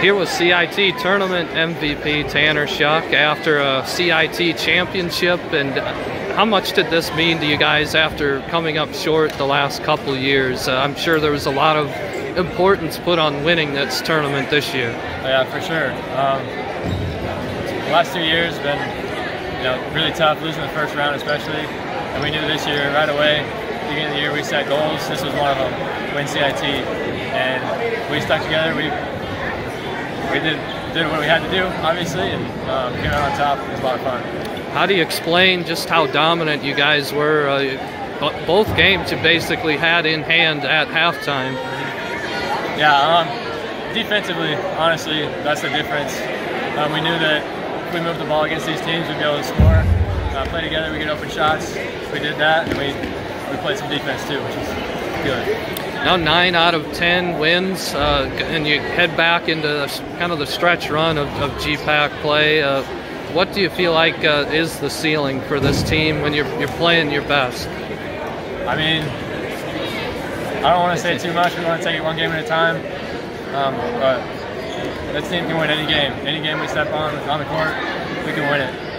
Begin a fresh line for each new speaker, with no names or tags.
Here was CIT tournament MVP Tanner Shuck after a CIT championship. And how much did this mean to you guys after coming up short the last couple years? Uh, I'm sure there was a lot of importance put on winning this tournament this year.
Oh, yeah, for sure. Um, the last two years have been you know, really tough, losing the first round especially. And we knew this year right away, beginning of the year, we set goals. This was one of them, win CIT. And we stuck together. We we did did what we had to do, obviously, and um, came out on top. It was a lot of fun.
How do you explain just how dominant you guys were? Uh, both games you basically had in hand at halftime.
Yeah, um, defensively, honestly, that's the difference. Um, we knew that if we moved the ball against these teams, we'd be able to score. Uh, play together, we get open shots. We did that, and we, we played some defense too, which is good
now nine out of ten wins, uh, and you head back into kind of the stretch run of, of GPAC play. Uh, what do you feel like uh, is the ceiling for this team when you're you're playing your best?
I mean, I don't want to say too much. We want to take it one game at a time. Um, but this team can win any game. Any game we step on on the court, we can win it.